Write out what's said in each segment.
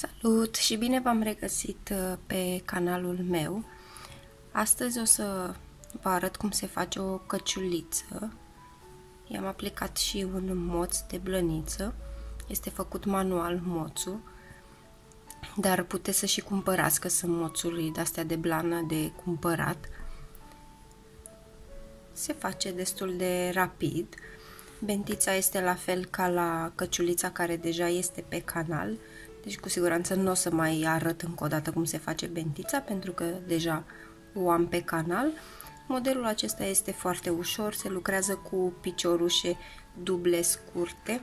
Salut și bine v-am regăsit uh, pe canalul meu. Astăzi o să vă arăt cum se face o căciuliță. I-am aplicat și un moț de blăniță. Este făcut manual moțul, dar puteți să și cumpărați, că sunt moțuri de-astea de blană de cumpărat. Se face destul de rapid. Bentița este la fel ca la căciulița care deja este pe canal, deci cu siguranță nu o să mai arăt încă o dată cum se face bentița, pentru că deja o am pe canal. Modelul acesta este foarte ușor, se lucrează cu piciorușe duble scurte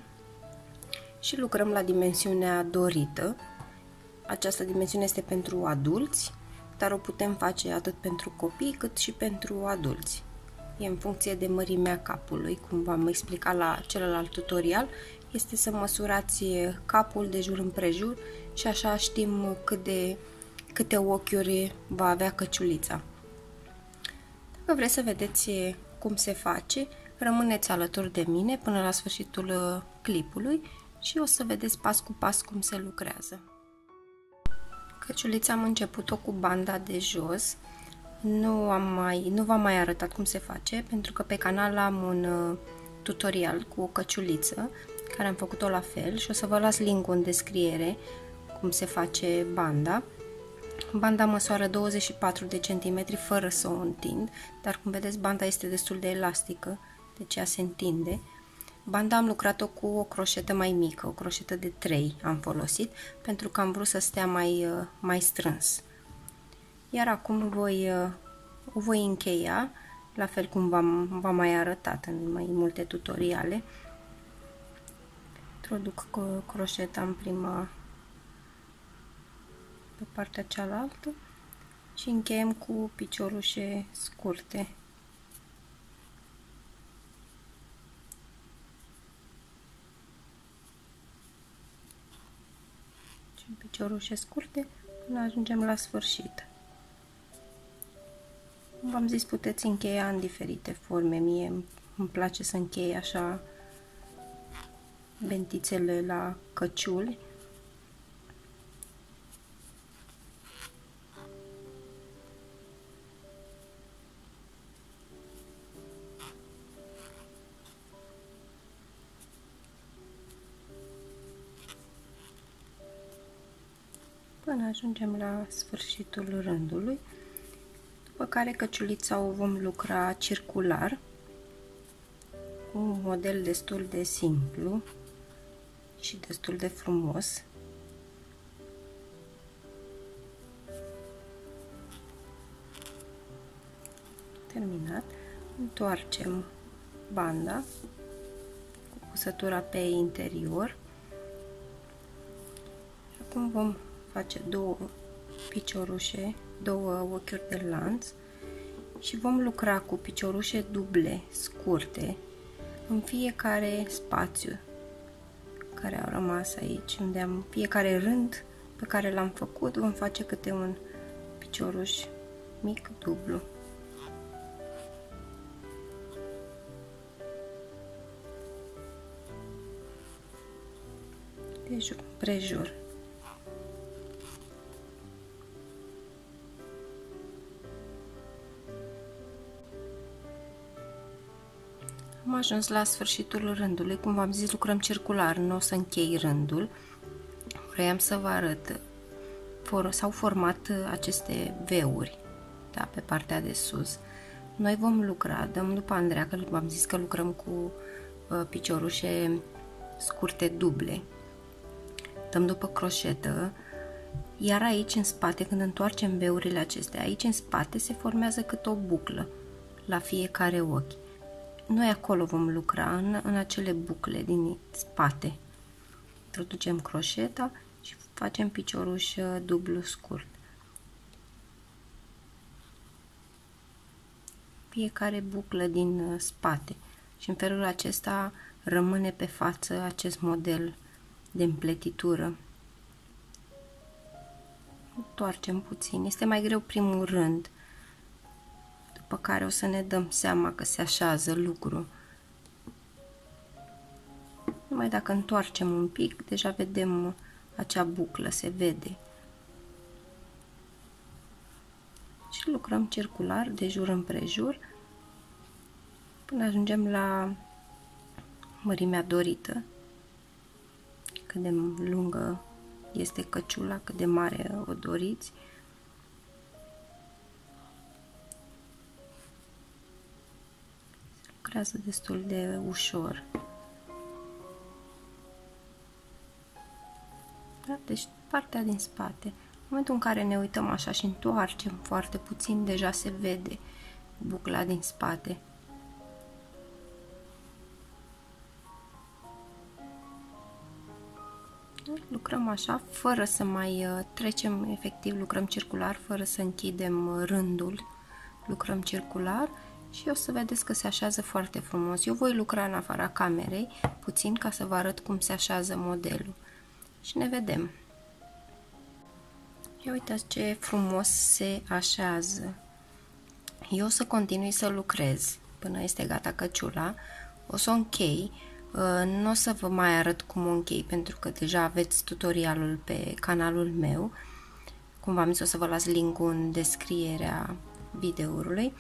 și lucrăm la dimensiunea dorită. Această dimensiune este pentru adulți, dar o putem face atât pentru copii cât și pentru adulți. E în funcție de mărimea capului, cum v-am explicat la celălalt tutorial, este să măsurați capul de jur împrejur și așa știm cât de, câte ochiuri va avea căciulița. Dacă vreți să vedeți cum se face, rămâneți alături de mine până la sfârșitul uh, clipului și o să vedeți pas cu pas cum se lucrează. Căciulița am început-o cu banda de jos. Nu, am mai, nu v-am mai arătat cum se face, pentru că pe canal am un uh, tutorial cu o căciuliță care am făcut-o la fel și o să vă las linkul în descriere cum se face banda. Banda măsoară 24 de centimetri fără să o întind, dar cum vedeți banda este destul de elastică, deci ea se întinde. Banda am lucrat-o cu o croșetă mai mică, o croșetă de 3 am folosit, pentru că am vrut să stea mai, uh, mai strâns. Iar acum voi, uh, o voi încheia, la fel cum v-am mai arătat în mai multe tutoriale, introduc croșeta în prima pe partea cealaltă și încheiem cu piciorușe scurte. Și piciorușe scurte până ajungem la sfârșit. V-am zis, puteți încheia în diferite forme. Mie îmi place să închei așa bentițele la căciuli. până ajungem la sfârșitul rândului, după care căciulița o vom lucra circular cu un model destul de simplu și destul de frumos. Terminat. Întoarcem banda cu cusătura pe interior. Acum vom face două piciorușe, două ochiuri de lanț și vom lucra cu piciorușe duble, scurte, în fiecare spațiu care au rămas aici, unde am fiecare rând pe care l-am făcut, vom face câte un picioruș mic dublu. De jur, prejur. Ajuns la sfârșitul rândului. Cum v-am zis, lucrăm circular, nu o să închei rândul. Vreau să vă arăt. S-au format aceste veuri da, pe partea de sus. Noi vom lucra, dăm după Andreea, că v-am zis că lucrăm cu uh, piciorușe scurte duble. Dăm după croșetă, iar aici în spate, când întoarcem veurile acestea, aici în spate se formează cât o buclă la fiecare ochi noi acolo vom lucra, în, în acele bucle din spate. Introducem croșeta și facem picioruș uh, dublu scurt. Fiecare buclă din uh, spate și în felul acesta rămâne pe față acest model de împletitură. Întoarcem puțin. Este mai greu primul rând după care o să ne dăm seama că se așează lucru. Numai dacă întoarcem un pic, deja vedem acea buclă, se vede. Și lucrăm circular, de jur împrejur, până ajungem la mărimea dorită, cât de lungă este căciula, cât de mare o doriți. Se lucrează destul de ușor. Da? Deci partea din spate. În momentul în care ne uităm așa și întoarcem foarte puțin, deja se vede bucla din spate. lucrăm așa, fără să mai uh, trecem, efectiv lucrăm circular, fără să închidem uh, rândul, lucrăm circular și o să vedeți că se așează foarte frumos. Eu voi lucra în afara camerei, puțin, ca să vă arăt cum se așează modelul. Și ne vedem. Ia uitați ce frumos se așează. Eu o să continui să lucrez până este gata căciula. O să o închei Uh, nu o să vă mai arăt cum o închei pentru că deja aveți tutorialul pe canalul meu. Cum v-am zis, o să vă las linkul în descrierea videoului.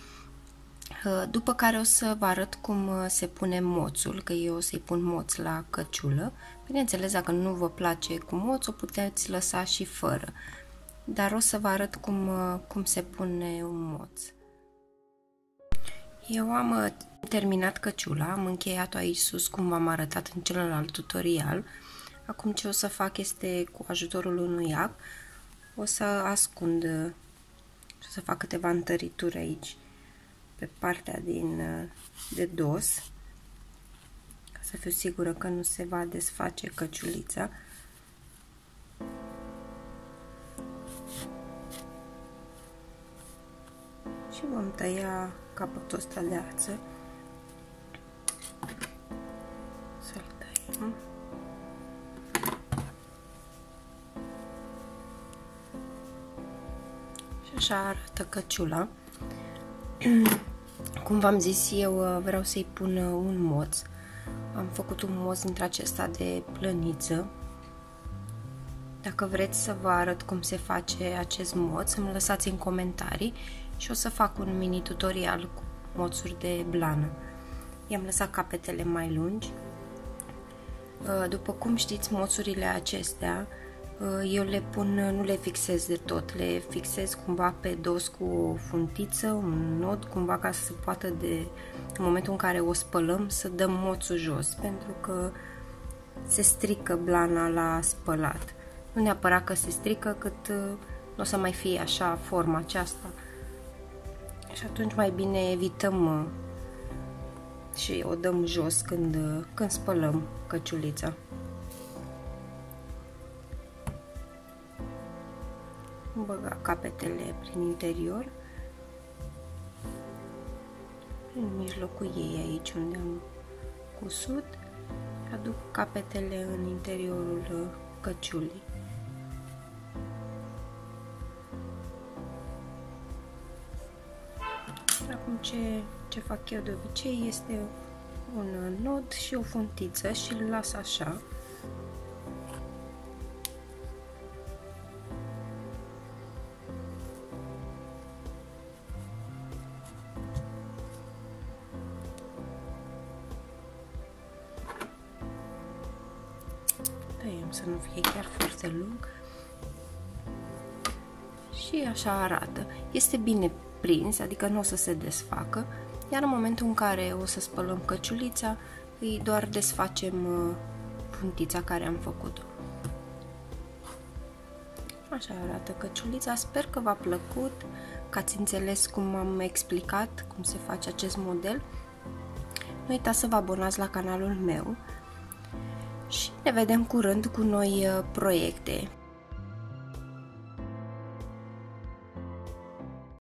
Uh, după care o să vă arăt cum uh, se pune moțul, că eu o să-i pun moț la căciulă. Bineînțeles, dacă nu vă place cu moț, o puteți lăsa și fără. Dar o să vă arăt cum, cum se pune un moț. Eu am terminat căciula, am încheiat-o aici sus cum v-am arătat în celălalt tutorial. Acum ce o să fac este cu ajutorul unui ac, o să ascund și o să fac câteva întărituri aici pe partea din de dos ca să fiu sigură că nu se va desface căciulița. Și vom tăia capătul ăsta de ață. Și așa arată căciula. Cum v-am zis, eu uh, vreau să-i pun uh, un moț. Am făcut un moț dintre acesta de plăniță. Dacă vreți să vă arăt cum se face acest moț, îmi lăsați în comentarii și o să fac un mini tutorial cu moțuri de blană. I-am lăsat capetele mai lungi Uh, după cum știți, moțurile acestea uh, eu le pun, nu le fixez de tot, le fixez cumva pe dos cu o funtiță, un nod, cumva ca să se poată de, în momentul în care o spălăm, să dăm moțul jos, pentru că se strică blana la spălat. Nu neapărat că se strică, cât uh, nu o să mai fie așa forma aceasta. Și atunci mai bine evităm și o dăm jos când, când spălăm căciulița. Băga capetele prin interior, în mijlocul ei aici unde am cusut, aduc capetele în interiorul căciulii. Acum ce ce fac eu de obicei este un nod și o funtiță și îl las așa. Să nu fie chiar foarte lung. Și așa arată. Este bine prins, adică nu o să se desfacă iar în momentul în care o să spălăm căciulița, îi doar desfacem uh, puntița care am făcut-o. Așa arată căciulița, sper că v-a plăcut, că ați înțeles cum am explicat cum se face acest model. Nu uitați să vă abonați la canalul meu și ne vedem curând cu noi uh, proiecte.